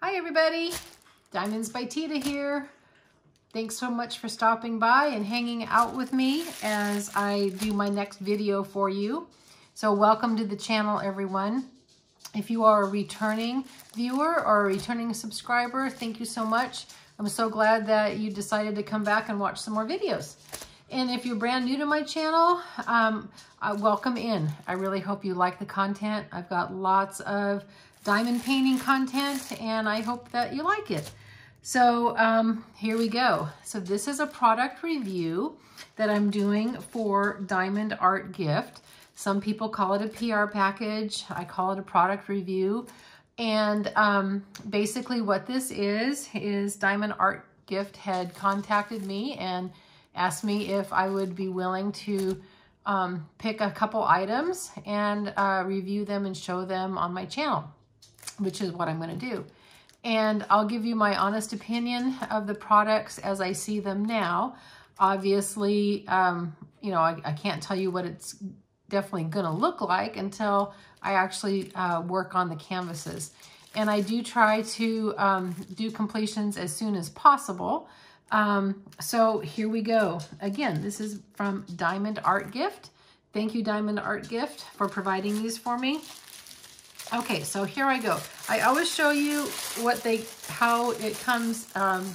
Hi everybody, Diamonds by Teeda here. Thanks so much for stopping by and hanging out with me as I do my next video for you. So welcome to the channel everyone. If you are a returning viewer or a returning subscriber, thank you so much. I'm so glad that you decided to come back and watch some more videos. And if you're brand new to my channel, um, uh, welcome in. I really hope you like the content. I've got lots of diamond painting content and I hope that you like it. So um, here we go. So this is a product review that I'm doing for Diamond Art Gift. Some people call it a PR package. I call it a product review. And um, basically what this is, is Diamond Art Gift had contacted me and asked me if I would be willing to um, pick a couple items and uh, review them and show them on my channel which is what I'm going to do. And I'll give you my honest opinion of the products as I see them now. Obviously, um, you know, I, I, can't tell you what it's definitely going to look like until I actually uh, work on the canvases. And I do try to um, do completions as soon as possible. Um, so here we go. Again, this is from Diamond Art Gift. Thank you, Diamond Art Gift, for providing these for me. Okay, so here I go. I always show you what they, how it comes, um,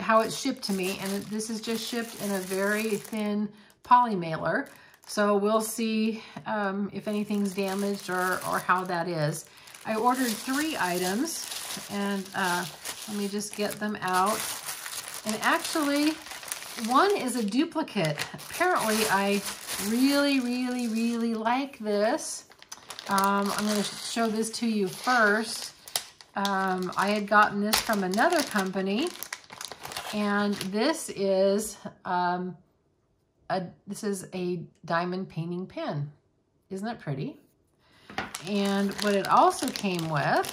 how it's shipped to me. And this is just shipped in a very thin poly mailer. So we'll see um, if anything's damaged or, or how that is. I ordered three items and uh, let me just get them out. And actually, one is a duplicate. Apparently, I really, really, really like this. Um, I'm going to show this to you first. Um, I had gotten this from another company, and this is um, a this is a diamond painting pen. Isn't it pretty? And what it also came with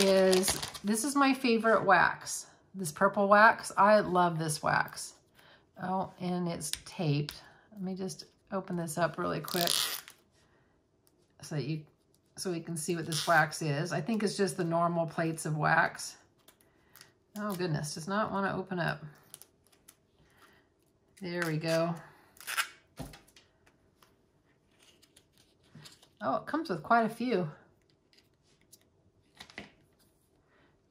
is, this is my favorite wax. This purple wax, I love this wax. Oh, and it's taped. Let me just open this up really quick so that you so we can see what this wax is. I think it's just the normal plates of wax. Oh goodness, does not want to open up. There we go. Oh, it comes with quite a few.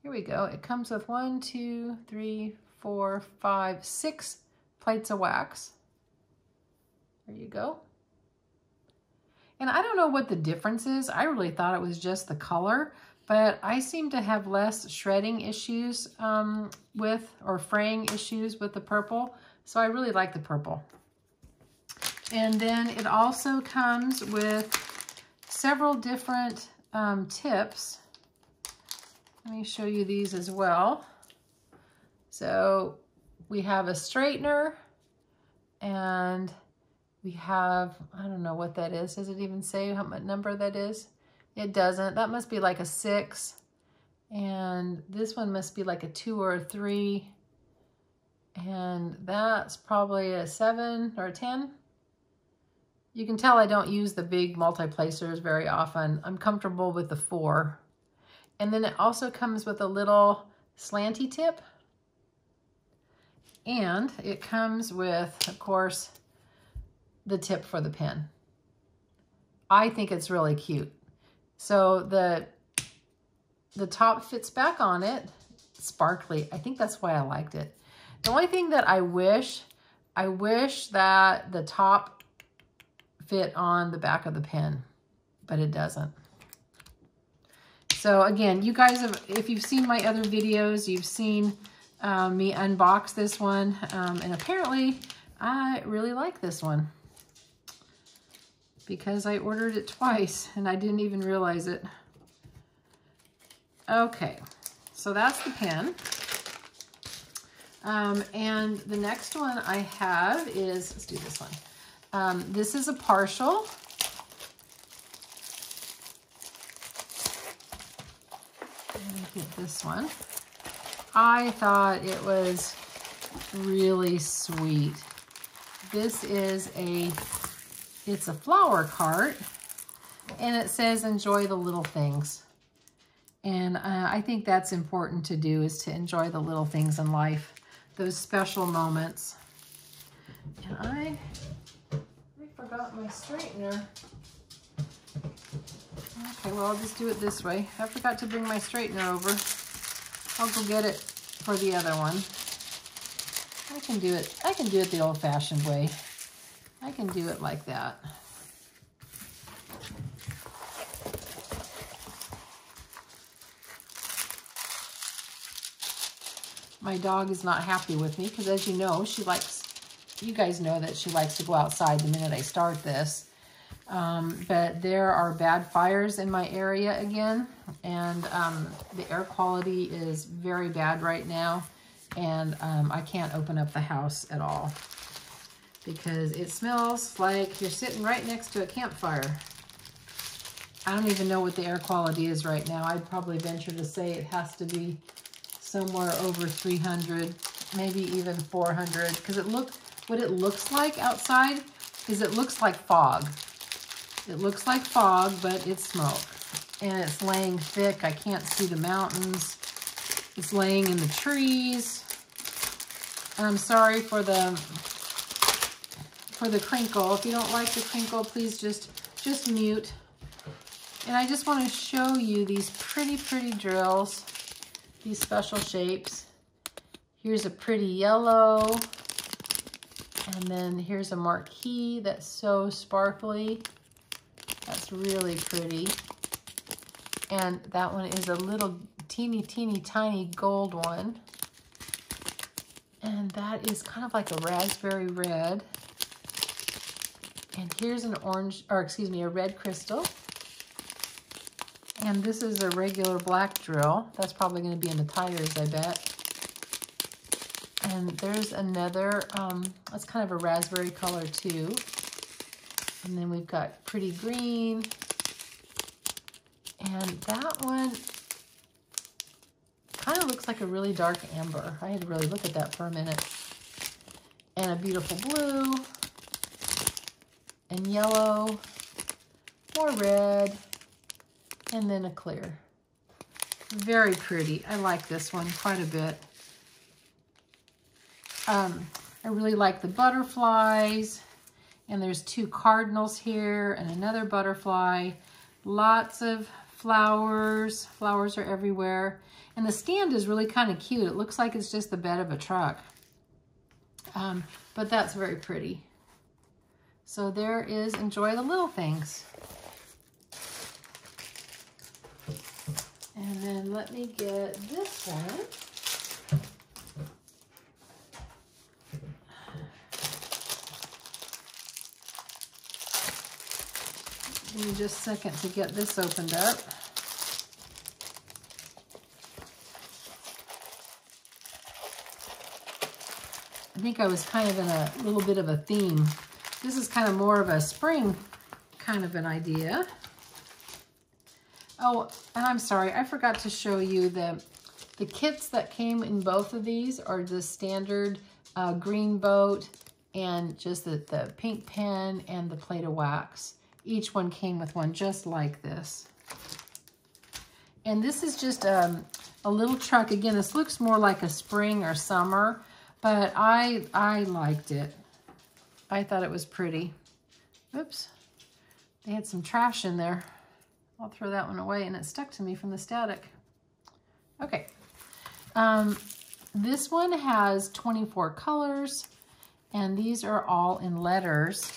Here we go. It comes with one, two, three, four, five, six plates of wax. There you go. And I don't know what the difference is. I really thought it was just the color, but I seem to have less shredding issues um, with, or fraying issues with the purple. So I really like the purple. And then it also comes with several different um, tips. Let me show you these as well. So we have a straightener and we have, I don't know what that is. Does it even say how much number that is? It doesn't. That must be like a six. And this one must be like a two or a three. And that's probably a seven or a 10. You can tell I don't use the big multi-placers very often. I'm comfortable with the four. And then it also comes with a little slanty tip. And it comes with, of course, the tip for the pen. I think it's really cute. So the, the top fits back on it, sparkly. I think that's why I liked it. The only thing that I wish, I wish that the top fit on the back of the pen, but it doesn't. So again, you guys have, if you've seen my other videos, you've seen um, me unbox this one. Um, and apparently I really like this one because I ordered it twice and I didn't even realize it. Okay, so that's the pen. Um, and the next one I have is, let's do this one. Um, this is a partial. Let me get this one. I thought it was really sweet. This is a it's a flower cart and it says enjoy the little things. And uh, I think that's important to do is to enjoy the little things in life, those special moments. And I, I forgot my straightener. Okay, well, I'll just do it this way. I forgot to bring my straightener over. I'll go get it for the other one. I can do it, I can do it the old-fashioned way. I can do it like that. My dog is not happy with me because as you know, she likes, you guys know that she likes to go outside the minute I start this. Um, but there are bad fires in my area again, and um, the air quality is very bad right now, and um, I can't open up the house at all because it smells like you're sitting right next to a campfire. I don't even know what the air quality is right now. I'd probably venture to say it has to be somewhere over 300, maybe even 400, because it look what it looks like outside is it looks like fog. It looks like fog, but it's smoke. And it's laying thick. I can't see the mountains. It's laying in the trees. I'm sorry for the for the crinkle. If you don't like the crinkle, please just just mute. And I just want to show you these pretty, pretty drills, these special shapes. Here's a pretty yellow. And then here's a marquee that's so sparkly. That's really pretty. And that one is a little teeny, teeny, tiny gold one. And that is kind of like a raspberry red. And here's an orange, or excuse me, a red crystal. And this is a regular black drill. That's probably going to be in the tires, I bet. And there's another, um, that's kind of a raspberry color too. And then we've got pretty green. And that one kind of looks like a really dark amber. I had to really look at that for a minute. And a beautiful blue. And yellow. More red. And then a clear. Very pretty. I like this one quite a bit. Um, I really like the butterflies. And there's two cardinals here and another butterfly. Lots of flowers. Flowers are everywhere. And the stand is really kind of cute. It looks like it's just the bed of a truck. Um, but that's very pretty. So there is Enjoy the Little Things. And then let me get this one. Give me just a second to get this opened up. I think I was kind of in a little bit of a theme. This is kind of more of a spring kind of an idea. Oh, and I'm sorry, I forgot to show you the, the kits that came in both of these are the standard uh, green boat and just the, the pink pen and the plate of wax. Each one came with one just like this. And this is just um, a little truck. Again, this looks more like a spring or summer, but I, I liked it. I thought it was pretty. Oops. They had some trash in there. I'll throw that one away and it stuck to me from the static. Okay. Um, this one has 24 colors and these are all in letters.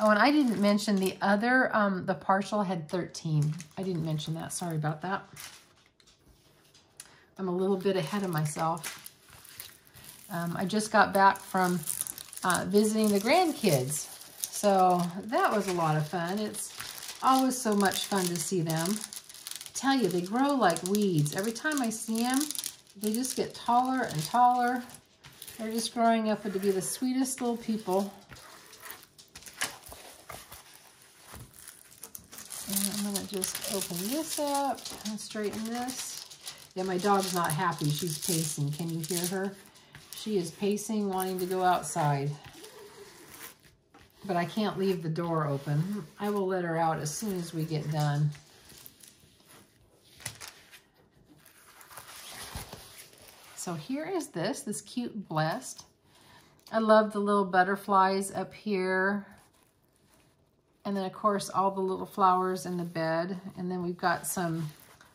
Oh, and I didn't mention the other, um, the partial had 13. I didn't mention that. Sorry about that. I'm a little bit ahead of myself. Um, I just got back from uh, visiting the grandkids. So that was a lot of fun. It's always so much fun to see them. I tell you, they grow like weeds. Every time I see them, they just get taller and taller. They're just growing up to be the sweetest little people. open this up and straighten this. Yeah, my dog's not happy. She's pacing. Can you hear her? She is pacing, wanting to go outside. But I can't leave the door open. I will let her out as soon as we get done. So here is this, this cute blessed. I love the little butterflies up here and then, of course, all the little flowers in the bed. And then we've got some,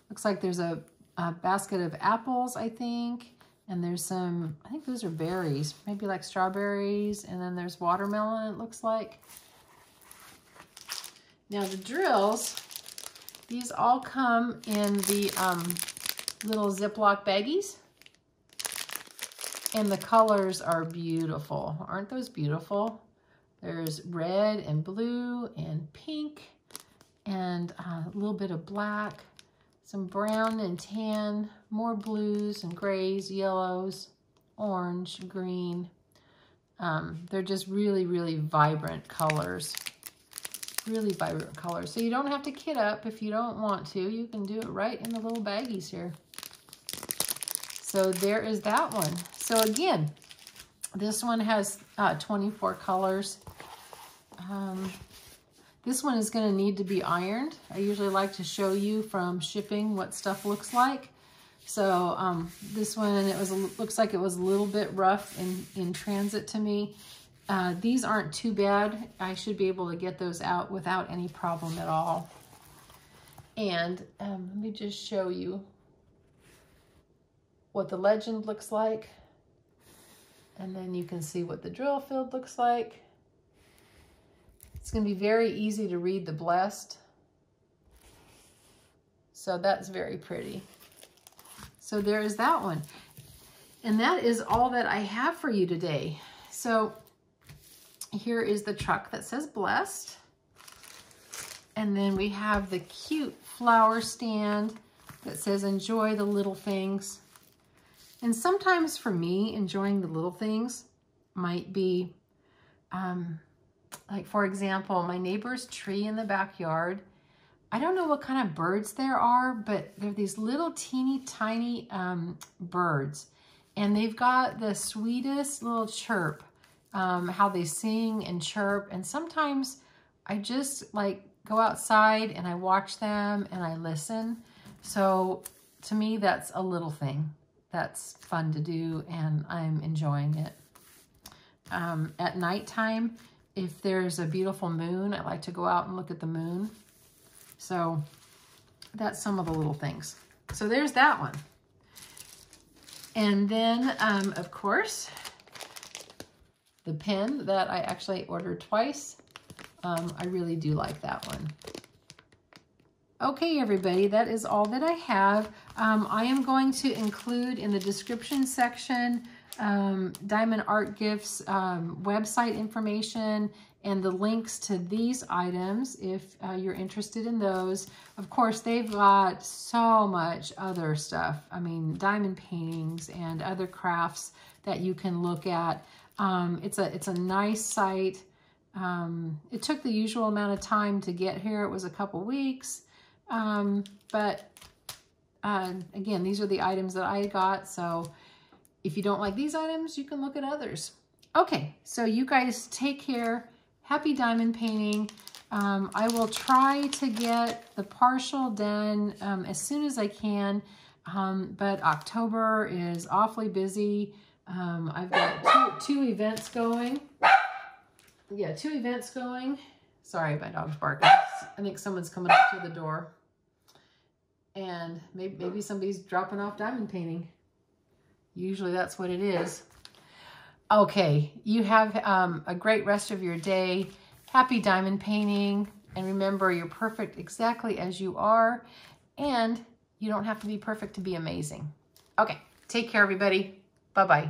looks like there's a, a basket of apples, I think. And there's some, I think those are berries, maybe like strawberries. And then there's watermelon, it looks like. Now the drills, these all come in the um, little Ziploc baggies. And the colors are beautiful. Aren't those beautiful? There's red and blue and pink and a little bit of black, some brown and tan, more blues and grays, yellows, orange, green. Um, they're just really, really vibrant colors. Really vibrant colors. So you don't have to kit up if you don't want to. You can do it right in the little baggies here. So there is that one. So again, this one has uh, 24 colors. Um, this one is going to need to be ironed. I usually like to show you from shipping what stuff looks like. So um, this one, it was looks like it was a little bit rough in, in transit to me. Uh, these aren't too bad. I should be able to get those out without any problem at all. And um, let me just show you what the legend looks like. And then you can see what the drill field looks like. It's going to be very easy to read the blessed. So that's very pretty. So there is that one. And that is all that I have for you today. So here is the truck that says blessed. And then we have the cute flower stand that says enjoy the little things. And sometimes for me, enjoying the little things might be, um, like for example, my neighbor's tree in the backyard. I don't know what kind of birds there are, but they're these little teeny tiny um, birds. And they've got the sweetest little chirp, um, how they sing and chirp. And sometimes I just like go outside and I watch them and I listen. So to me, that's a little thing that's fun to do and I'm enjoying it. Um, at nighttime, if there's a beautiful moon, I like to go out and look at the moon. So that's some of the little things. So there's that one. And then, um, of course, the pen that I actually ordered twice. Um, I really do like that one. Okay, everybody, that is all that I have. Um, I am going to include in the description section um, Diamond Art Gift's um, website information and the links to these items if uh, you're interested in those. Of course, they've got so much other stuff. I mean, diamond paintings and other crafts that you can look at. Um, it's, a, it's a nice site. Um, it took the usual amount of time to get here. It was a couple weeks. Um, but uh, again, these are the items that I got. So if you don't like these items, you can look at others. Okay, so you guys take care. Happy diamond painting. Um, I will try to get the partial done um, as soon as I can, um, but October is awfully busy. Um, I've got two, two events going. Yeah, two events going. Sorry, my dog's barking. I think someone's coming up to the door and maybe, maybe somebody's dropping off diamond painting. Usually that's what it is. Okay, you have um, a great rest of your day. Happy diamond painting. And remember, you're perfect exactly as you are. And you don't have to be perfect to be amazing. Okay, take care, everybody. Bye-bye.